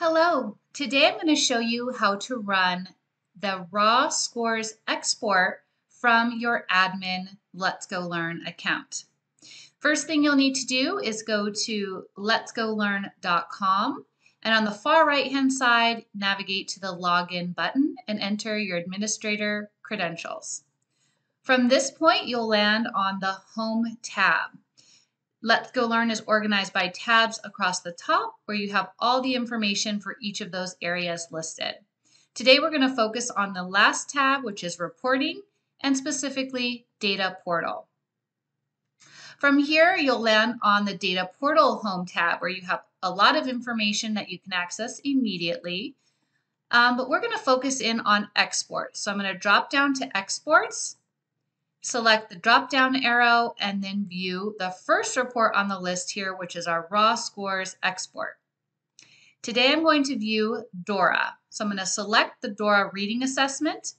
Hello, today I'm going to show you how to run the raw scores export from your admin Let's Go Learn account. First thing you'll need to do is go to letsgolearn.com and on the far right hand side navigate to the login button and enter your administrator credentials. From this point you'll land on the home tab. Let's Go Learn is organized by tabs across the top where you have all the information for each of those areas listed. Today we're going to focus on the last tab, which is reporting, and specifically data portal. From here, you'll land on the data portal home tab where you have a lot of information that you can access immediately. Um, but we're going to focus in on exports. So I'm going to drop down to exports select the drop down arrow and then view the first report on the list here, which is our raw scores export. Today I'm going to view DORA. So I'm going to select the DORA reading assessment.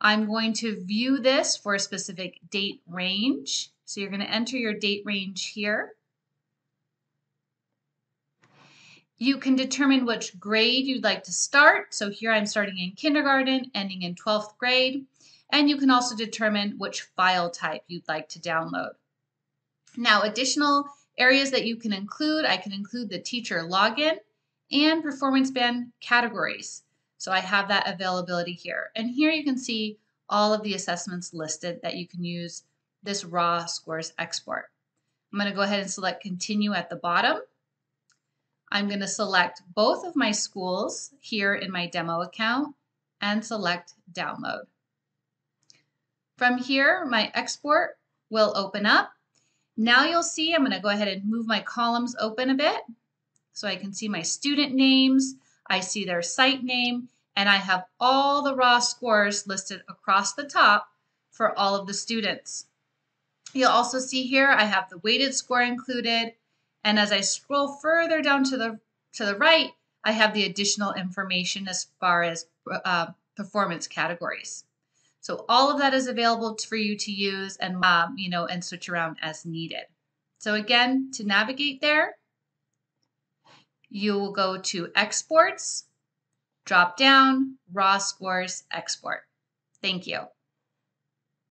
I'm going to view this for a specific date range. So you're going to enter your date range here. You can determine which grade you'd like to start. So here I'm starting in kindergarten, ending in 12th grade and you can also determine which file type you'd like to download. Now, additional areas that you can include, I can include the teacher login and performance band categories. So I have that availability here. And here you can see all of the assessments listed that you can use this raw scores export. I'm going to go ahead and select continue at the bottom. I'm going to select both of my schools here in my demo account and select download. From here, my export will open up. Now you'll see I'm going to go ahead and move my columns open a bit so I can see my student names, I see their site name, and I have all the raw scores listed across the top for all of the students. You'll also see here I have the weighted score included, and as I scroll further down to the to the right, I have the additional information as far as uh, performance categories. So all of that is available for you to use and, um, you know, and switch around as needed. So again, to navigate there, you will go to exports, drop down, raw scores, export. Thank you.